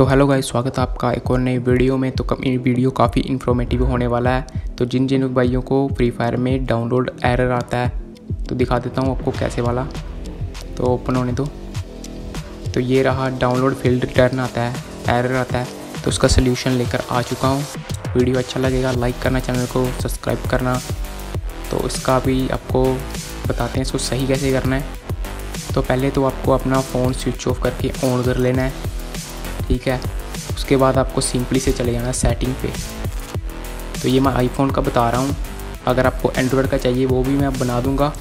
तो hello guys, स्वागत है आपका एक और नई वीडियो में। तो कम वीडियो काफ़ी इन्फॉर्मेटिव होने वाला है। तो जिन जिन भाइयों को फ्री फायर में डाउनलोड एरर आता है तो दिखा देता हूँ आपको कैसे वाला। तो ओपन होने दो। तो ये रहा डाउनलोड फ़ील्ड टर्न आता है एरर आता है। तो उसका सोल्यूशन लेकर आ चुका हूँ। वीडियो अच्छा लगेगा लाइक करना चैनल को सब्सक्राइब करना। तो इसका भी आपको बताते हैं, इसको सही कैसे करना है। तो पहले तो आपको अपना फ़ोन स्विच ऑफ़ करके ऑन कर लेना है। ठीक है। उसके बाद आपको सिंपली से चले जाना सेटिंग पे। तो ये मैं आईफोन का बता रहा हूँ। अगर आपको एंड्रॉयड का चाहिए, वो भी मैं बना दूँगा।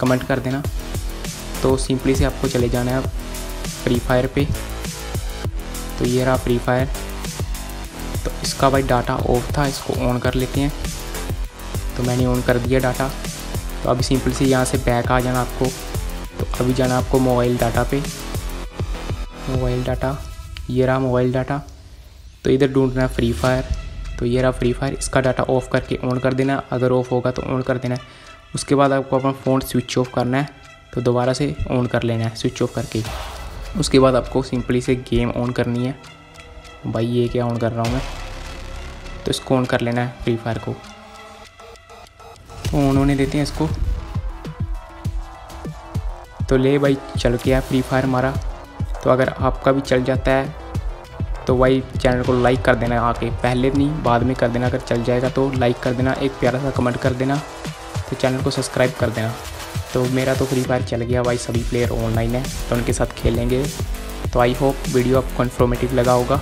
कमेंट कर देना। तो सिंपली से आपको चले जाना है फ्री फायर पे। तो ये रहा फ्री फायर तो इसका भाई डाटा ऑफ़ था, इसको ऑन कर लेते हैं। तो मैंने ऑन कर दिया डाटा तो अभी सिंपल से यहाँ से बैक आ जाना आपको। तो अभी जाना आपको मोबाइल डाटा पे। मोबाइल डाटा ये रहा मोबाइल डाटा। तो इधर ढूंढना है फ्री फायर तो ये रहा फ्री फायर इसका डाटा ऑफ़ करके ऑन कर देना अगर ऑफ़ होगा तो ऑन कर देना है। उसके बाद आपको अपना फ़ोन स्विच ऑफ़ करना है। तो दोबारा से ऑन कर लेना है स्विच ऑफ़ करके। उसके बाद आपको सिंपली से गेम ऑन करनी है। भाई ये क्या ऑन कर रहा हूँ मैं? तो इसको ऑन कर लेना है फ्री फायर को। ऑन होने देते हैं इसको। तो ले भाई, चल गया फ्री फायर हमारा। तो अगर आपका भी चल जाता है तो वही चैनल को लाइक कर देना आके, पहले नहीं, बाद में कर देना, अगर चल जाएगा तो लाइक कर देना, एक प्यारा सा कमेंट कर देना तो चैनल को सब्सक्राइब कर देना। तो मेरा तो फ्री फायर चल गया भाई, सभी प्लेयर ऑनलाइन है तो उनके साथ खेलेंगे। तो आई होप वीडियो आपको इन्फॉर्मेटिव लगा होगा।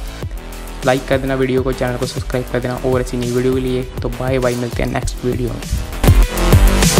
लाइक कर देना वीडियो को, चैनल को सब्सक्राइब कर देना, और ऐसी नई वीडियो के लिए तो बाय बाय मिलते हैं नेक्स्ट वीडियो में।